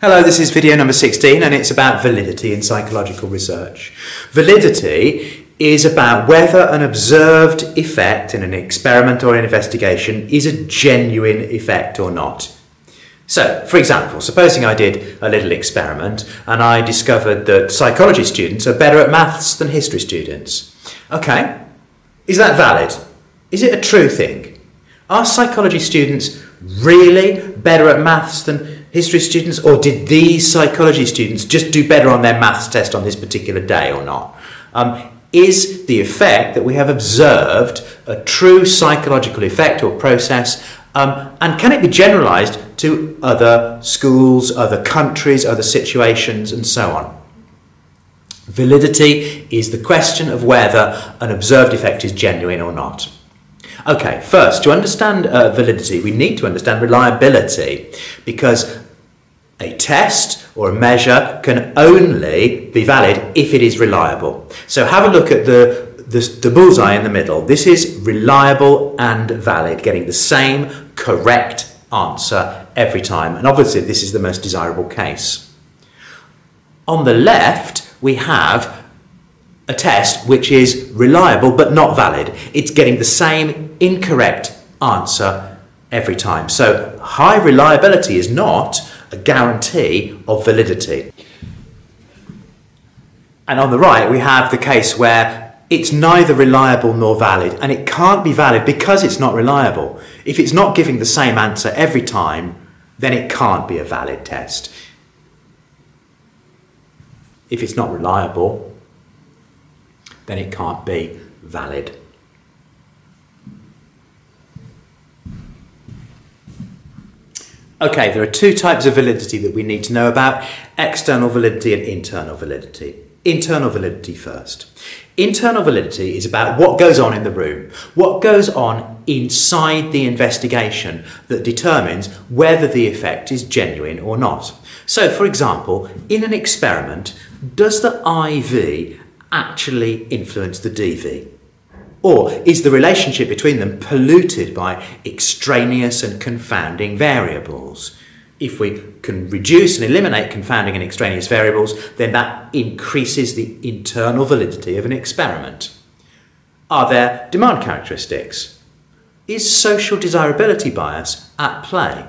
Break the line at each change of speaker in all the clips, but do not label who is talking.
Hello, this is video number 16 and it's about validity in psychological research. Validity is about whether an observed effect in an experiment or an investigation is a genuine effect or not. So, for example, supposing I did a little experiment and I discovered that psychology students are better at maths than history students. Okay, is that valid? Is it a true thing? Are psychology students really better at maths than history students, or did these psychology students just do better on their maths test on this particular day or not? Um, is the effect that we have observed a true psychological effect or process, um, and can it be generalized to other schools, other countries, other situations, and so on? Validity is the question of whether an observed effect is genuine or not. Okay, first, to understand uh, validity, we need to understand reliability because a test or a measure can only be valid if it is reliable. So have a look at the, the, the bullseye in the middle. This is reliable and valid, getting the same correct answer every time. And obviously, this is the most desirable case. On the left, we have a test which is reliable but not valid. It's getting the same incorrect answer every time. So high reliability is not a guarantee of validity. And on the right, we have the case where it's neither reliable nor valid, and it can't be valid because it's not reliable. If it's not giving the same answer every time, then it can't be a valid test. If it's not reliable, then it can't be valid. Okay, there are two types of validity that we need to know about external validity and internal validity. Internal validity first. Internal validity is about what goes on in the room, what goes on inside the investigation that determines whether the effect is genuine or not. So, for example, in an experiment, does the IV actually influence the DV? Or is the relationship between them polluted by extraneous and confounding variables? If we can reduce and eliminate confounding and extraneous variables, then that increases the internal validity of an experiment. Are there demand characteristics? Is social desirability bias at play?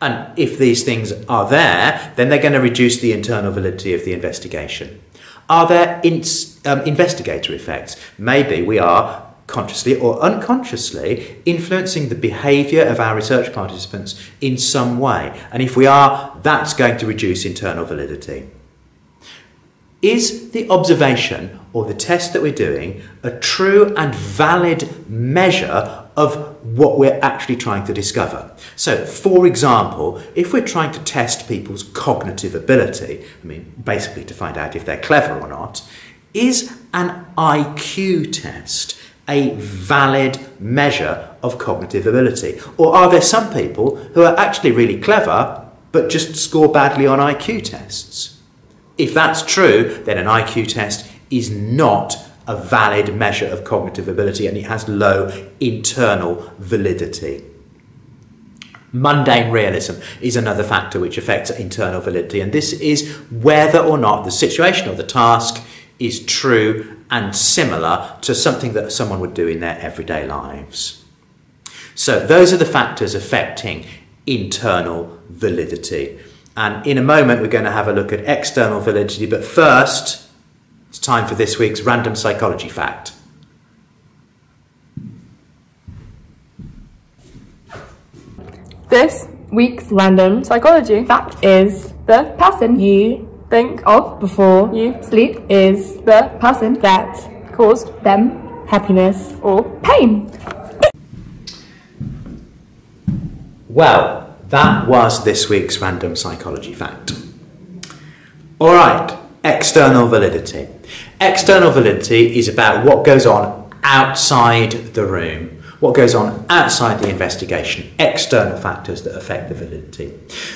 And if these things are there, then they're going to reduce the internal validity of the investigation. Are there in, um, investigator effects? Maybe we are consciously or unconsciously influencing the behaviour of our research participants in some way. And if we are, that's going to reduce internal validity. Is the observation or the test that we're doing a true and valid measure of what we're actually trying to discover. So, for example, if we're trying to test people's cognitive ability, I mean, basically to find out if they're clever or not, is an IQ test a valid measure of cognitive ability? Or are there some people who are actually really clever but just score badly on IQ tests? If that's true, then an IQ test is not a valid measure of cognitive ability and it has low internal validity. Mundane realism is another factor which affects internal validity, and this is whether or not the situation or the task is true and similar to something that someone would do in their everyday lives. So, those are the factors affecting internal validity. And in a moment, we're going to have a look at external validity, but first, it's time for this week's random psychology fact.
This week's random psychology fact is the person you think of before you sleep is the person that caused them happiness or pain.
Well, that was this week's random psychology fact. All right, external validity. External validity is about what goes on outside the room, what goes on outside the investigation, external factors that affect the validity.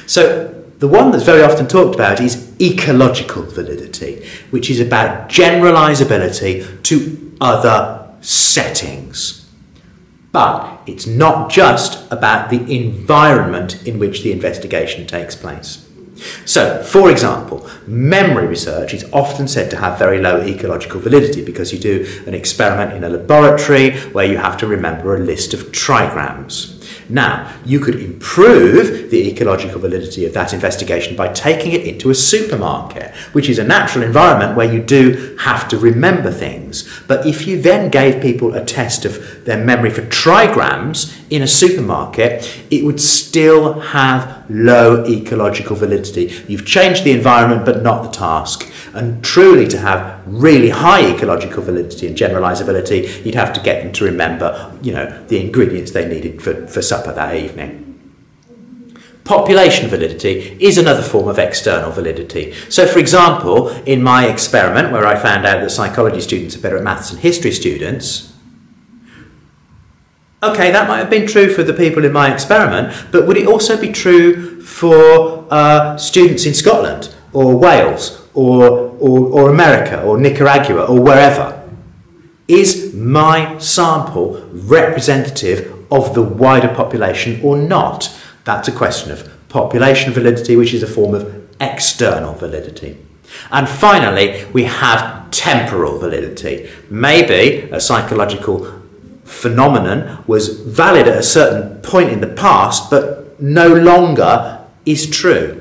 So, the one that's very often talked about is ecological validity, which is about generalizability to other settings. But it's not just about the environment in which the investigation takes place. So, for example, memory research is often said to have very low ecological validity because you do an experiment in a laboratory where you have to remember a list of trigrams. Now, you could improve the ecological validity of that investigation by taking it into a supermarket, which is a natural environment where you do have to remember things. But if you then gave people a test of their memory for trigrams in a supermarket, it would still have low ecological validity. You've changed the environment but not the task. And truly to have really high ecological validity and generalizability, you'd have to get them to remember, you know, the ingredients they needed for, for supper that evening. Population validity is another form of external validity. So, for example, in my experiment where I found out that psychology students are better at maths than history students, okay, that might have been true for the people in my experiment, but would it also be true for uh, students in Scotland or Wales or, or, or America or Nicaragua or wherever? Is my sample representative of the wider population or not? That's a question of population validity, which is a form of external validity. And finally, we have temporal validity. Maybe a psychological phenomenon was valid at a certain point in the past, but no longer is true.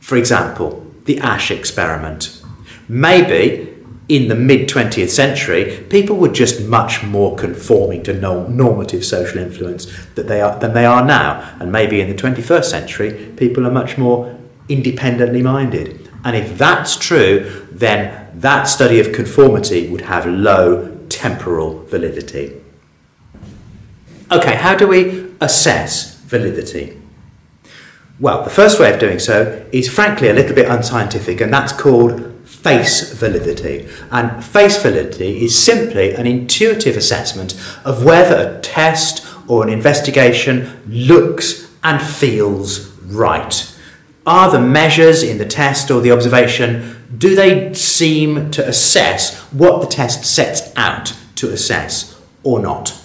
For example, the Asch experiment. Maybe in the mid 20th century, people were just much more conforming to normative social influence that they are, than they are now. And maybe in the 21st century, people are much more independently minded. And if that's true, then that study of conformity would have low temporal validity. Okay, how do we assess validity? Well, the first way of doing so is frankly a little bit unscientific, and that's called face validity. And face validity is simply an intuitive assessment of whether a test or an investigation looks and feels right. Are the measures in the test or the observation, do they seem to assess what the test sets out to assess or not?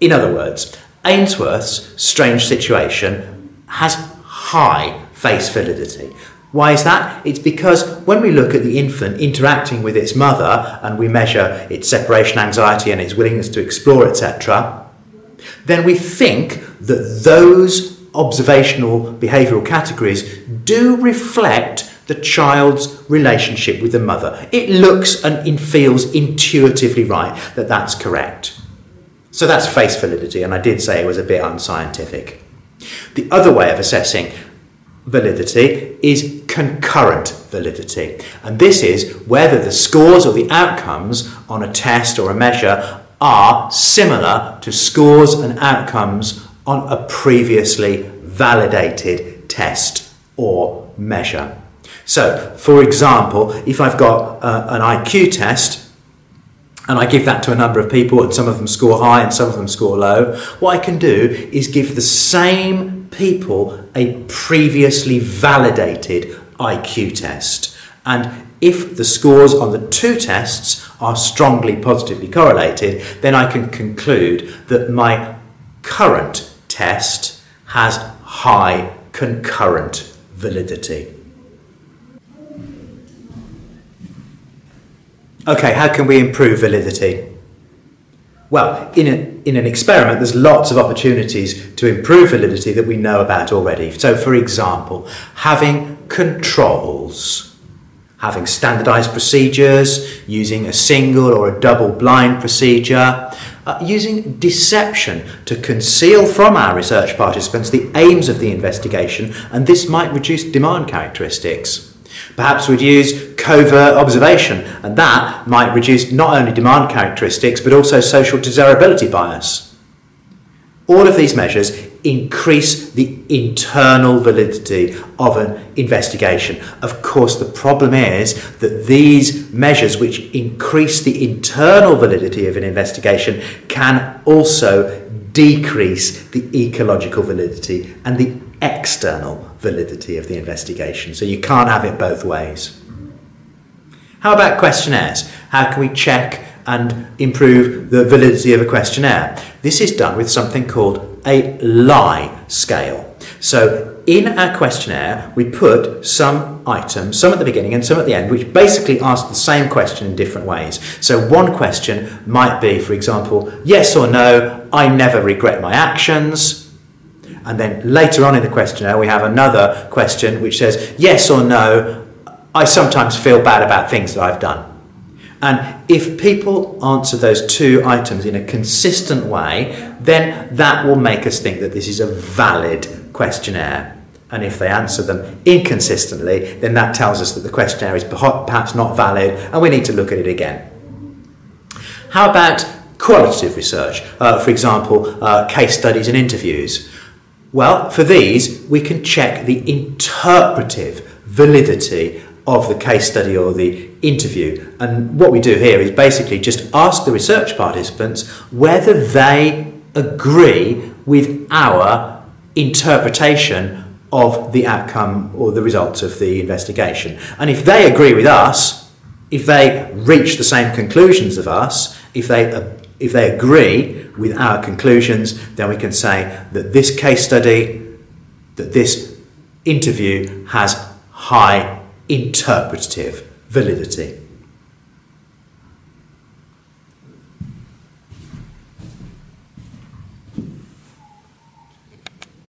In other words, Ainsworth's strange situation has high face validity. Why is that? It's because when we look at the infant interacting with its mother and we measure its separation anxiety and its willingness to explore, etc., then we think that those observational behavioural categories do reflect the child's relationship with the mother. It looks and it feels intuitively right that that's correct. So that's face validity, and I did say it was a bit unscientific. The other way of assessing validity is concurrent validity. And this is whether the scores or the outcomes on a test or a measure are similar to scores and outcomes on a previously validated test or measure. So, for example, if I've got uh, an IQ test and I give that to a number of people and some of them score high and some of them score low, what I can do is give the same people a previously validated IQ test. And if the scores on the two tests are strongly positively correlated, then I can conclude that my current test has high concurrent validity. Okay, how can we improve validity? Well, in, a, in an experiment, there's lots of opportunities to improve validity that we know about already. So, for example, having controls, having standardized procedures, using a single or a double blind procedure, uh, using deception to conceal from our research participants the aims of the investigation, and this might reduce demand characteristics. Perhaps we'd use covert observation, and that might reduce not only demand characteristics but also social desirability bias. All of these measures increase the internal validity of an investigation. Of course, the problem is that these measures, which increase the internal validity of an investigation, can also decrease the ecological validity and the external validity of the investigation. So you can't have it both ways. How about questionnaires? How can we check and improve the validity of a questionnaire? This is done with something called a lie scale. So in our questionnaire, we put some items, some at the beginning and some at the end, which basically ask the same question in different ways. So one question might be, for example, yes or no, I never regret my actions. And then later on in the questionnaire, we have another question which says, yes or no, I sometimes feel bad about things that I've done. And if people answer those two items in a consistent way, then that will make us think that this is a valid questionnaire. And if they answer them inconsistently, then that tells us that the questionnaire is perhaps not valid and we need to look at it again. How about qualitative research? Uh, for example, uh, case studies and interviews. Well, for these, we can check the interpretive validity of the case study or the interview. And what we do here is basically just ask the research participants whether they agree with our interpretation of the outcome or the results of the investigation. And if they agree with us, if they reach the same conclusions of us, if they, if they agree with our conclusions, then we can say that this case study, that this interview has high interpretative validity.